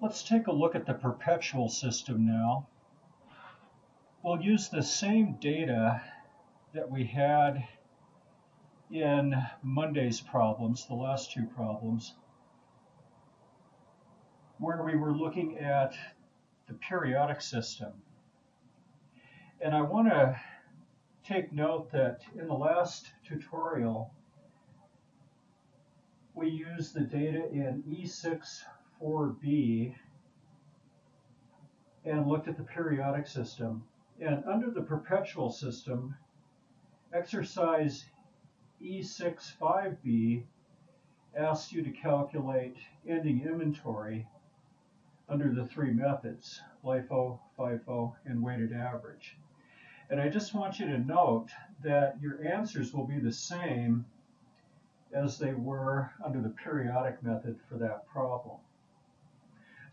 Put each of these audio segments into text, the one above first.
Let's take a look at the perpetual system now. We'll use the same data that we had in Monday's problems, the last two problems, where we were looking at the periodic system. And I want to take note that in the last tutorial, we used the data in E6-4b and looked at the periodic system. And under the perpetual system, exercise E6-5b asks you to calculate ending inventory under the three methods, LIFO, FIFO, and weighted average. And I just want you to note that your answers will be the same as they were under the periodic method for that problem.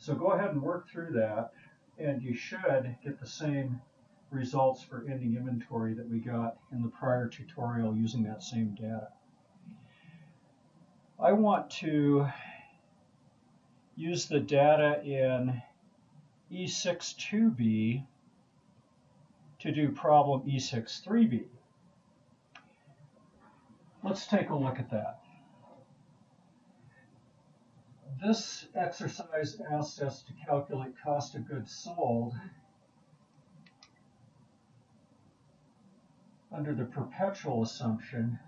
So go ahead and work through that, and you should get the same results for ending inventory that we got in the prior tutorial using that same data. I want to use the data in E62b to do problem E63b. Let's take a look at that. This exercise asks us to calculate cost of goods sold under the perpetual assumption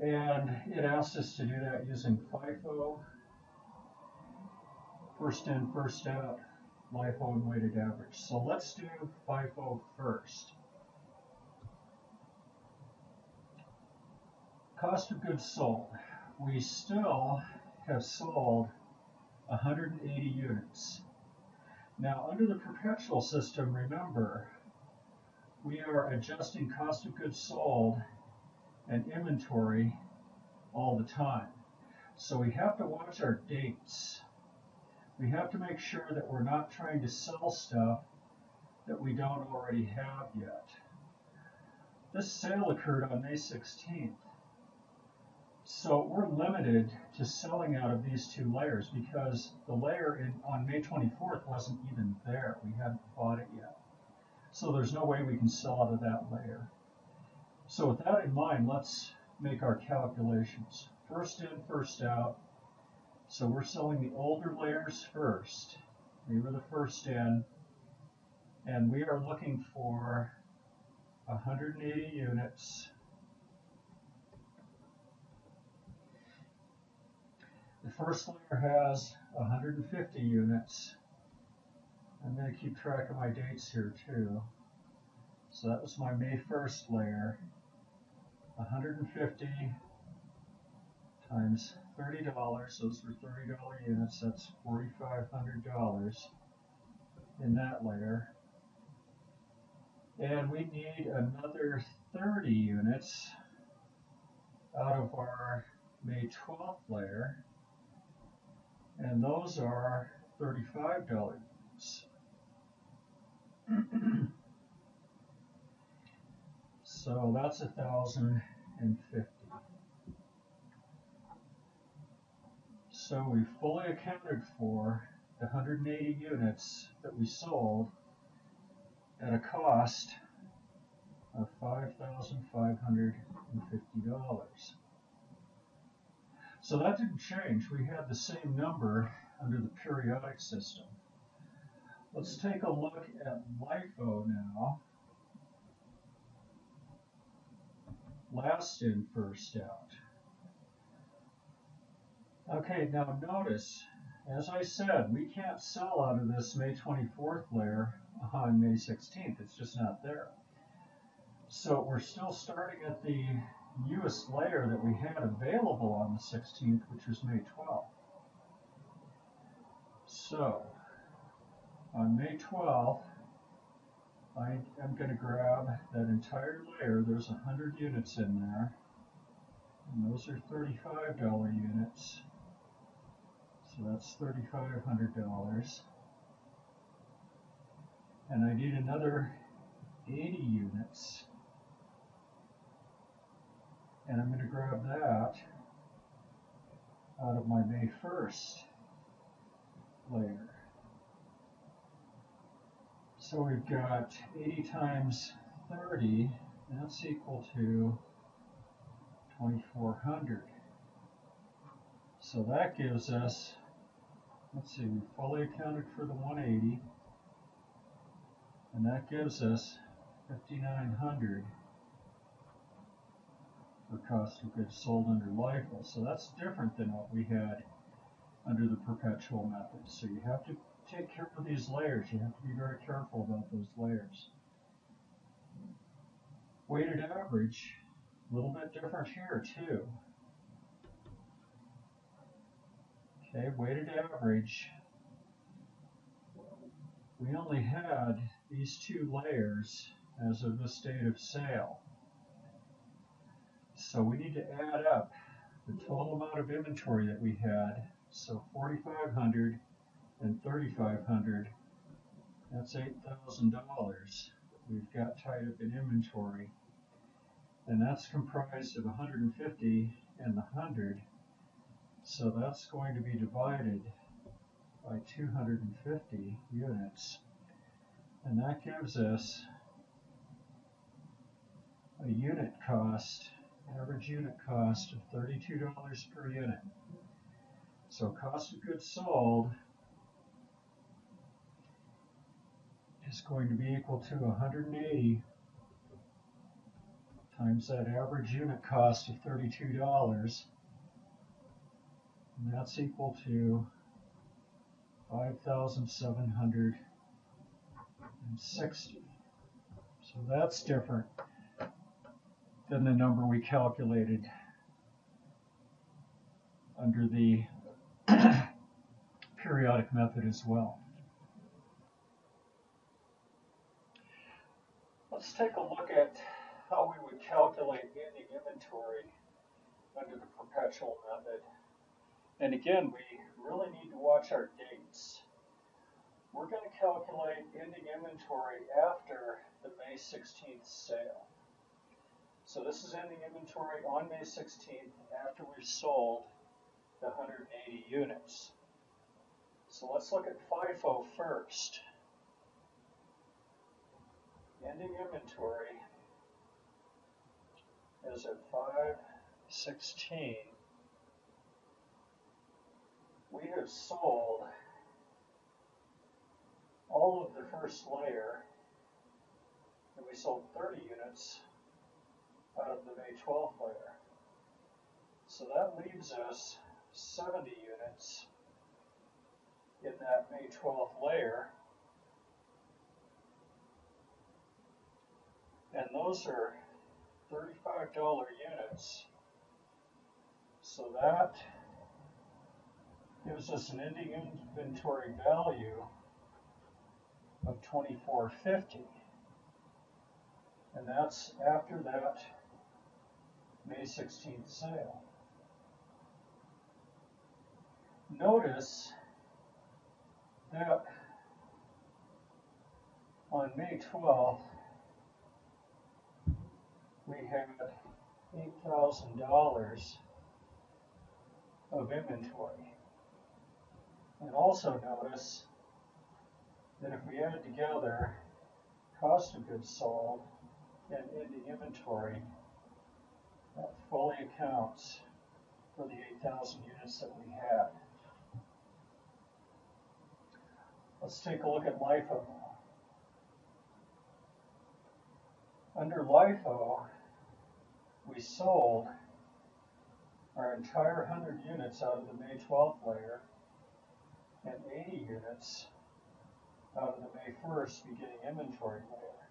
and it asks us to do that using FIFO, first in, first out, LIFO and weighted average. So let's do FIFO first. Cost of goods sold. We still have sold 180 units. Now, under the perpetual system, remember, we are adjusting cost of goods sold and inventory all the time. So we have to watch our dates we have to make sure that we're not trying to sell stuff that we don't already have yet. This sale occurred on May 16th. So we're limited to selling out of these two layers because the layer in, on May 24th wasn't even there. We hadn't bought it yet. So there's no way we can sell out of that layer. So with that in mind, let's make our calculations. First in, first out. So we're selling the older layers first. We were the first in, and we are looking for 180 units. The first layer has 150 units. I'm going to keep track of my dates here too. So that was my May 1st layer. 150 times $30, those were $30 units, that's $4,500 in that layer. And we need another 30 units out of our May 12th layer, and those are $35 units. so that's a thousand and fifty. So we fully accounted for the 180 units that we sold at a cost of $5,550. So that didn't change. We had the same number under the periodic system. Let's take a look at LIFO now. Last in, first out. Okay, now notice, as I said, we can't sell out of this May 24th layer uh-huh, on May 16th. It's just not there. So we're still starting at the newest layer that we had available on the 16th, which was May 12th. So on May 12th, I am going to grab that entire layer. There's 100 units in there. And those are $35 units. So that's $3,500. And I need another 80 units. And I'm going to grab that out of my May 1st layer. So we've got 80 times 30, that's equal to 2400. So that gives us, let's see, we fully accounted for the 180, and that gives us 5900 for cost of goods sold under LIFO. So that's different than what we had under the perpetual method. So you have to take care of these layers. You have to be very careful about those layers. Weighted average, a little bit different here too. Okay, weighted average, we only had these two layers as of the date of sale. So we need to add up the total amount of inventory that we had. So 4,500 and 3,500, that's $8,000 we've got tied up in inventory. And that's comprised of 150 and the 100. So that's going to be divided by 250 units. And that gives us a unit cost, average unit cost of $32 per unit. So cost of goods sold is going to be equal to 180 times that average unit cost of $32. And that's equal to 5,760. So that's different than the number we calculated under the periodic method as well. Let's take a look at how we would calculate ending inventory under the perpetual method. And again, we really need to watch our dates. We're going to calculate ending inventory after the May 16th sale. This is ending inventory on May 16th after we've sold the 180 units. So let's look at FIFO first. Ending inventory is at 516. We have sold all of the first layer, and we sold 30 units out of the May 12th layer. So that leaves us 70 units in that May 12th layer. And those are $35 units. So that gives us an ending inventory value of 2450 and that's after that May 16th sale. Notice that on May 12th, we had $8,000 of inventory. And also notice that if we add together cost of goods sold and ending inventory, that fully accounts for the 8,000 units that we had. Let's take a look at LIFO. Under LIFO, we sold our entire 100 units out of the May 12th layer and 80 units out of the May 1st beginning inventory layer.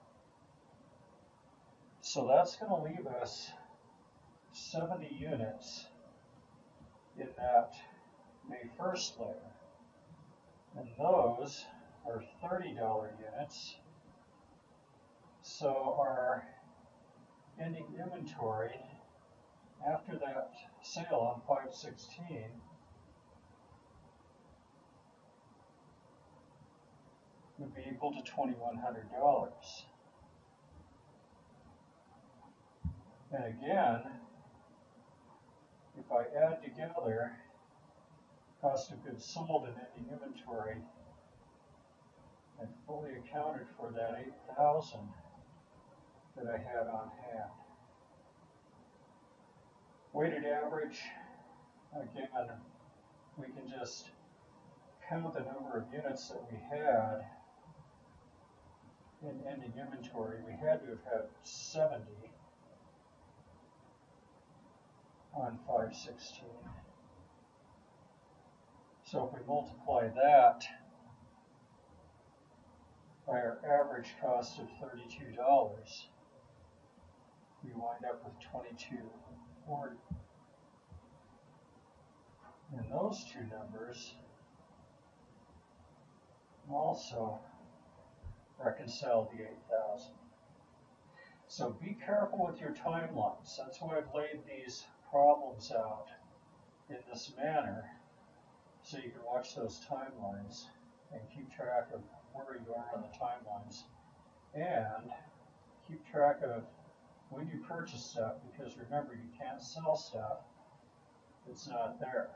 So that's going to leave us 70 units in that May 1st layer. And those are $30 units. So our ending inventory after that sale on 516 would be equal to $2,100. And again, if I add together cost of goods sold and ending inventory, and fully accounted for that 8,000 that I had on hand. Weighted average, again, we can just count the number of units that we had in ending inventory. We had to have had 70 on 516. So if we multiply that by our average cost of $32, we wind up with 2240. And those two numbers also reconcile the 8,000. So be careful with your timelines. That's why I've laid these problems out in this manner so you can watch those timelines and keep track of where you are on the timelines and keep track of when you purchase stuff because remember you can't sell stuff that's not there.